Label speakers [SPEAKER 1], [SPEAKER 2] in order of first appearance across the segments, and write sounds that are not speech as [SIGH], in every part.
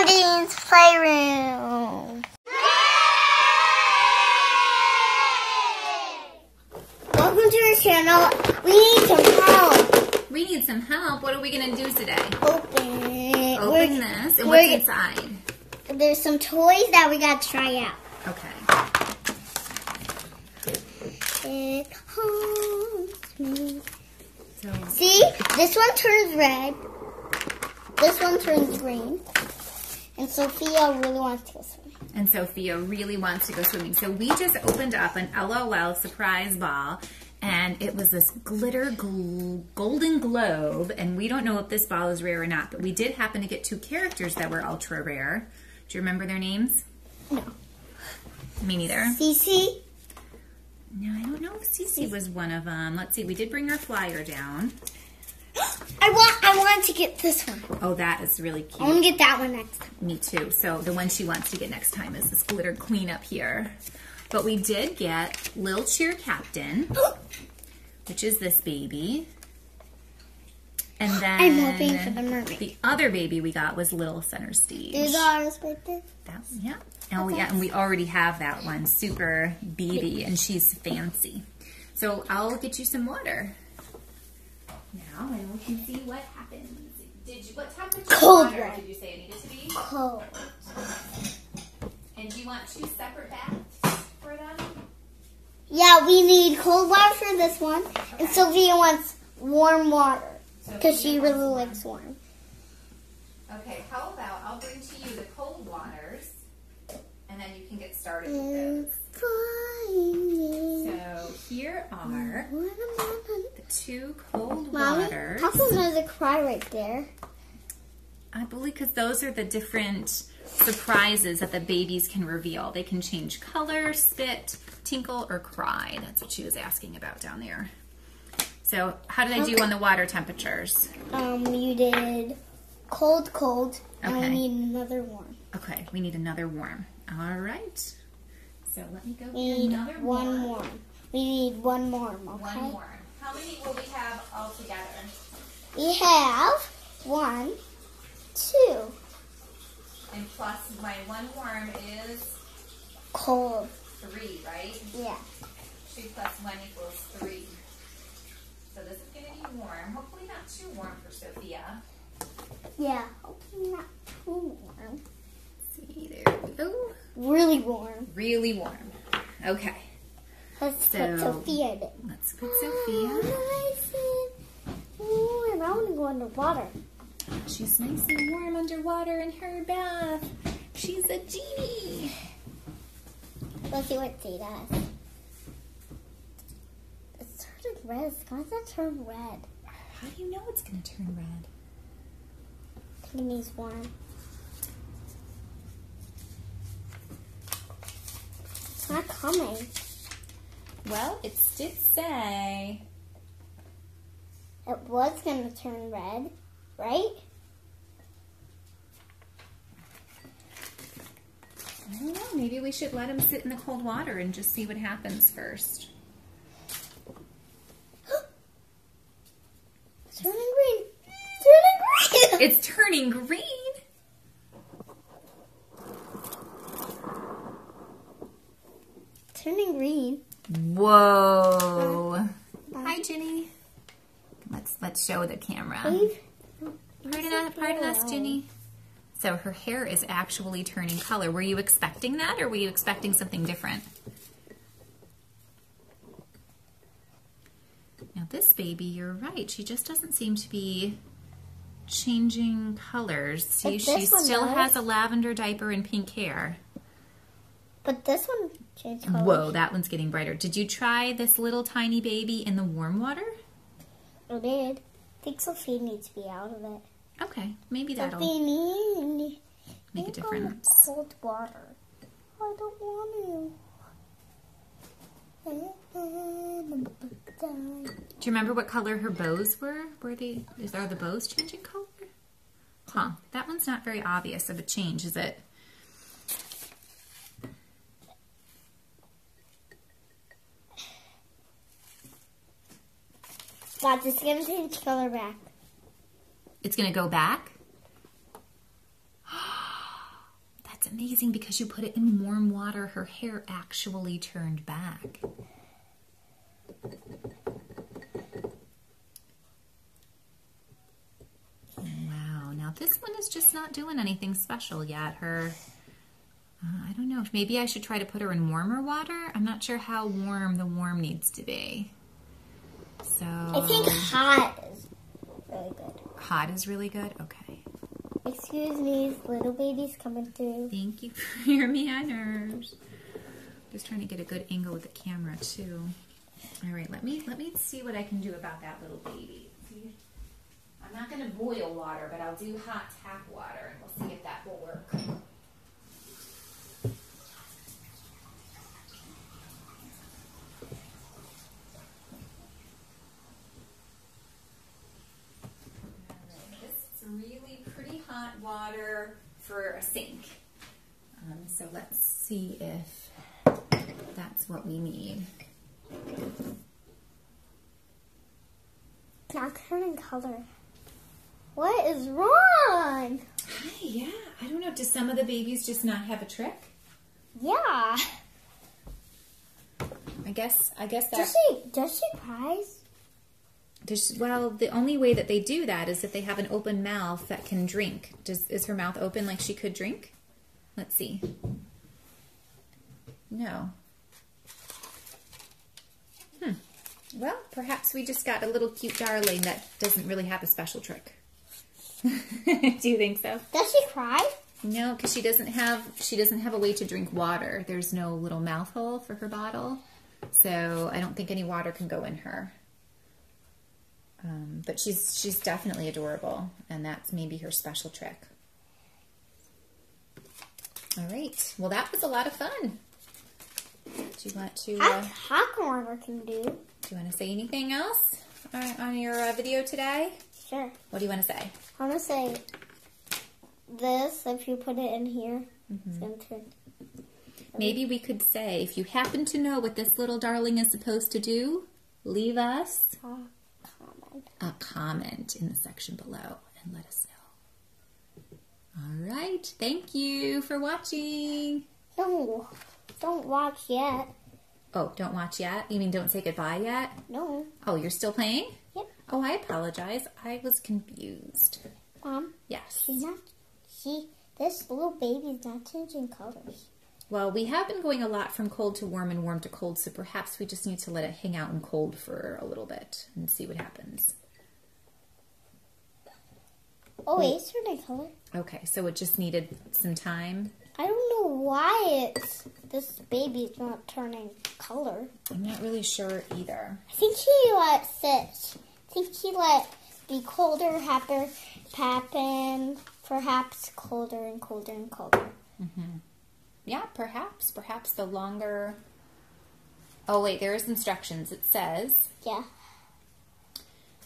[SPEAKER 1] Ondine's Playroom. Welcome to our channel. We need some help.
[SPEAKER 2] We need some help. What are we going to do today?
[SPEAKER 1] Open.
[SPEAKER 2] Open
[SPEAKER 1] We're-
[SPEAKER 2] this. And what's inside?
[SPEAKER 1] There's some toys that we got to try out.
[SPEAKER 2] Okay.
[SPEAKER 1] It haunts me.
[SPEAKER 2] So,
[SPEAKER 1] See, this one turns red. This one turns green. And Sophia really wants to go swimming.
[SPEAKER 2] and Sophia really wants to go swimming. So we just opened up an LOL surprise ball. And it was this glitter gl- golden globe. And we don't know if this ball is rare or not. But we did happen to get two characters that were ultra rare. Do you remember their names?
[SPEAKER 1] No.
[SPEAKER 2] Me neither.
[SPEAKER 1] Cece,
[SPEAKER 2] No, I don't know if Cece was one of them. Let's see. We did bring our flyer down. [GASPS]
[SPEAKER 1] I want I want to get this one.
[SPEAKER 2] Oh, that is really cute.
[SPEAKER 1] I want to get that one next time.
[SPEAKER 2] Me too. So the one she wants to get next time is this glitter queen up here. But we did get Lil Cheer Captain, [GASPS] which is this baby. And [GASPS] then
[SPEAKER 1] I'm hoping for the mermaid.
[SPEAKER 2] the other baby we got was Little Center Stage.
[SPEAKER 1] There's ours right there.
[SPEAKER 2] That, yeah. Oh yeah, and we already have that one, Super BB, and she's fancy. So I'll get you some water. Now, and we can see what happens. Did you, what temperature
[SPEAKER 1] Cold
[SPEAKER 2] water did you say it needed to be?
[SPEAKER 1] Cold.
[SPEAKER 2] And do you want two separate baths for them?
[SPEAKER 1] Yeah, we need cold water for this one, and Sophia wants warm water because she really likes warm.
[SPEAKER 2] Okay, how about I'll bring to you the cold waters, and then you can get started with those. So here are two cold
[SPEAKER 1] Mommy,
[SPEAKER 2] waters.
[SPEAKER 1] how come there's a cry right there?
[SPEAKER 2] I believe because those are the different surprises that the babies can reveal. They can change color, spit, tinkle, or cry. That's what she was asking about down there. So how did I do on the water temperatures?
[SPEAKER 1] Um, you did cold, cold, and we
[SPEAKER 2] Okay.
[SPEAKER 1] need another warm.
[SPEAKER 2] Okay, we need another warm. All right. So let me go
[SPEAKER 1] We
[SPEAKER 2] get
[SPEAKER 1] need
[SPEAKER 2] another
[SPEAKER 1] one
[SPEAKER 2] warm.
[SPEAKER 1] warm. We need one warm, okay?
[SPEAKER 2] One warm. How many will we have all together?
[SPEAKER 1] We have one, two,
[SPEAKER 2] And plus my one warm is
[SPEAKER 1] cold.
[SPEAKER 2] three, right?
[SPEAKER 1] Yeah.
[SPEAKER 2] Two plus one equals three. So this is going to be warm. Hopefully not too warm for Sophia.
[SPEAKER 1] Yeah. Hopefully not too warm.
[SPEAKER 2] See, there we go.
[SPEAKER 1] Really warm.
[SPEAKER 2] Really warm. Okay,
[SPEAKER 1] Let's
[SPEAKER 2] So-
[SPEAKER 1] put Sophia in it.
[SPEAKER 2] let's put Sophia.
[SPEAKER 1] Oh, warm. I want to go underwater.
[SPEAKER 2] She's nice and warm underwater in her bath. She's a genie.
[SPEAKER 1] Let's see what she does. It's turning red. It's going to turn red.
[SPEAKER 2] How do you know it's going to turn red?
[SPEAKER 1] I think it needs warm. It's not coming.
[SPEAKER 2] Well, it did say.
[SPEAKER 1] It was going to turn red, right?
[SPEAKER 2] I don't know. Maybe we should let him sit in the cold water and just see what happens first. [GASPS]
[SPEAKER 1] It's turning green. It's turning green.
[SPEAKER 2] It's turning green.
[SPEAKER 1] turning green.
[SPEAKER 2] Whoa. Hi, Ginny. Let's let's show the camera.
[SPEAKER 1] Leave.
[SPEAKER 2] Pardon us, pardon us, Ginny. So her hair is actually turning color. Were you expecting that, or were you expecting something different? Now this baby, you're right. She just doesn't seem to be changing colors. See, she still
[SPEAKER 1] does.
[SPEAKER 2] has a lavender diaper and pink hair.
[SPEAKER 1] But this one changed.
[SPEAKER 2] Whoa, that one's getting brighter. Did you try this little tiny baby in the warm water?
[SPEAKER 1] I did. I think Sophie needs to be out of it.
[SPEAKER 2] Okay, maybe that'll
[SPEAKER 1] Sophie
[SPEAKER 2] make a difference.
[SPEAKER 1] Cold water. I don't want to.
[SPEAKER 2] Do you remember what color her bows were? Were they? Is are the bows changing color? Huh. That one's not very obvious of a change, is it?
[SPEAKER 1] Watch, it's gonna take change color back.
[SPEAKER 2] It's gonna go back. [GASPS] That's amazing because you put it in warm water, her hair actually turned back. Wow, now this one is just not doing anything special yet. Her, uh, I don't know, maybe I should try to put her in warmer water. I'm not sure how warm the warm needs to be. So
[SPEAKER 1] I think hot is really good.
[SPEAKER 2] hot is really good. Okay.
[SPEAKER 1] Excuse me, little baby's coming through.
[SPEAKER 2] Thank you for [LAUGHS] your manners. Just trying to get a good angle with the camera too. All right, let me let me see what I can do about that little baby. See, I'm not going to boil water, but I'll do hot tap water, and we'll see if that will work. This is really pretty hot water for a sink. Um, so let's see if that's what we need.
[SPEAKER 1] Not turning color. What is wrong?
[SPEAKER 2] Hi, yeah. I don't know. Do some of the babies just not have a trick?
[SPEAKER 1] Yeah.
[SPEAKER 2] I guess. I guess that.
[SPEAKER 1] Does she does she cries?
[SPEAKER 2] There's, well, the only way that they do that is if they have an open mouth that can drink. Does is her mouth open like she could drink? Let's see. No. Hmm. Well, perhaps we just got a little cute darling that doesn't really have a special trick. [LAUGHS] do you think so?
[SPEAKER 1] Does she cry?
[SPEAKER 2] No, because she doesn't have she doesn't have a way to drink water. There's no little mouth hole for her bottle, so I don't think any water can go in her. Um, but she's she's definitely adorable, and that's maybe her special trick. All right. Well, that was a lot of fun. Do you want to uh,
[SPEAKER 1] hot can do.
[SPEAKER 2] do you want to say anything else on, on your uh, video today?
[SPEAKER 1] Sure.
[SPEAKER 2] What do you want to say?
[SPEAKER 1] I'm gonna say this. If you put it in here, it's gonna turn.
[SPEAKER 2] Maybe we could say, if you happen to know what this little darling is supposed to do, leave us. A comment in the section below and let us know. All right. Thank you for watching.
[SPEAKER 1] No, don't watch yet.
[SPEAKER 2] Oh, don't watch yet? You mean don't say goodbye yet?
[SPEAKER 1] No.
[SPEAKER 2] Oh, you're still playing?
[SPEAKER 1] Yep.
[SPEAKER 2] Oh, I apologize. I was confused.
[SPEAKER 1] Mom,
[SPEAKER 2] Yes.
[SPEAKER 1] she's not. She. This little baby's not changing colors.
[SPEAKER 2] Well, we have been going a lot from cold to warm and warm to cold, so perhaps we just need to let it hang out in cold for a little bit and see what happens.
[SPEAKER 1] Oh, it's turning color.
[SPEAKER 2] Okay, so it just needed some time.
[SPEAKER 1] I don't know why it's this baby's not turning color.
[SPEAKER 2] I'm not really sure either.
[SPEAKER 1] I think he lets it. I think he let the colder happen, happen, perhaps colder and colder and colder. Mhm.
[SPEAKER 2] Yeah, perhaps. Perhaps the longer. Oh, wait, there is instructions. It says
[SPEAKER 1] Yeah.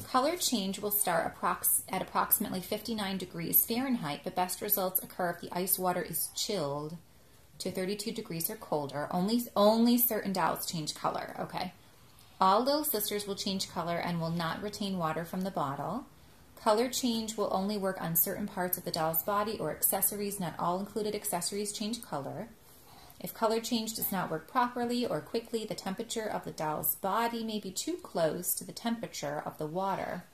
[SPEAKER 2] Color change will start approx- at approximately 59 degrees Fahrenheit, but best results occur if the ice water is chilled to 32 degrees or colder. Only, only certain dolls change color. Okay. All little sisters will change color and will not retain water from the bottle. Color change will only work on certain parts of the doll's body or accessories. Not all included accessories change color. If color change does not work properly or quickly, the temperature of the doll's body may be too close to the temperature of the water.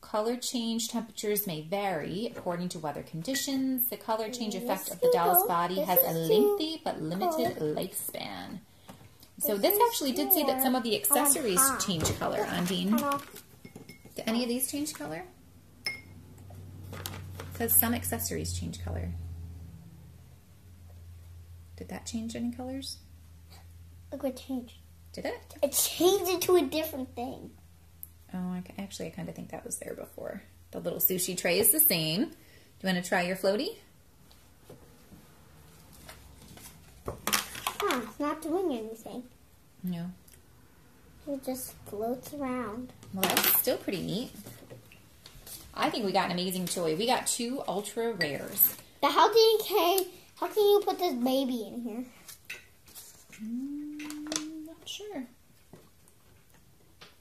[SPEAKER 2] Color change temperatures may vary according to weather conditions. The color change effect of the doll's body has a lengthy but limited lifespan. So this actually did say that some of the accessories change color,
[SPEAKER 1] off.
[SPEAKER 2] Do any of these change color? Says some accessories change color. Did that change any colors?
[SPEAKER 1] Look what changed.
[SPEAKER 2] Did it?
[SPEAKER 1] It changed into a different thing.
[SPEAKER 2] Oh, I, actually, I kind of think that was there before. The little sushi tray is the same. Do you want to try your floaty?
[SPEAKER 1] Huh, it's not doing anything.
[SPEAKER 2] No.
[SPEAKER 1] It just floats around.
[SPEAKER 2] Well, that's still pretty neat. I think we got an amazing toy. We got two ultra rares.
[SPEAKER 1] The you can how can you put this baby in here?
[SPEAKER 2] Mm, not sure.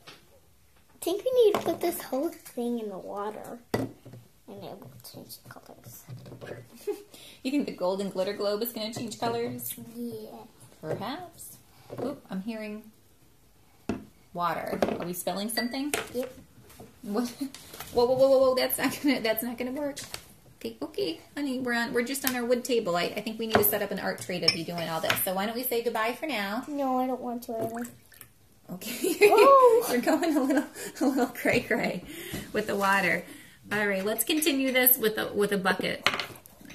[SPEAKER 1] I think we need to put this whole thing in the water. And it will change the colors. [LAUGHS]
[SPEAKER 2] You think the golden glitter globe is going to change colors?
[SPEAKER 1] Yeah.
[SPEAKER 2] Perhaps. Oop, I'm hearing water. Are we spilling something?
[SPEAKER 1] Yep.
[SPEAKER 2] What? [LAUGHS] Whoa, whoa, whoa, whoa, whoa! That's not gonna. That's not gonna work. Okay, okay, honey, we're on. We're just on our wood table. I, I think we need to set up an art tray to be doing all this. So why don't we say goodbye for now?
[SPEAKER 1] No, I don't want to either.
[SPEAKER 2] Okay,
[SPEAKER 1] Oh. [LAUGHS]
[SPEAKER 2] you're going a little, a little cray cray with the water. All right, let's continue this with a with a bucket.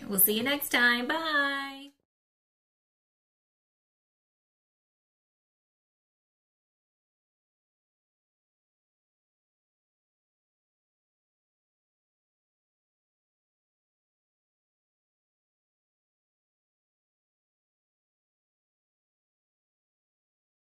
[SPEAKER 2] We'll see you next time. Bye.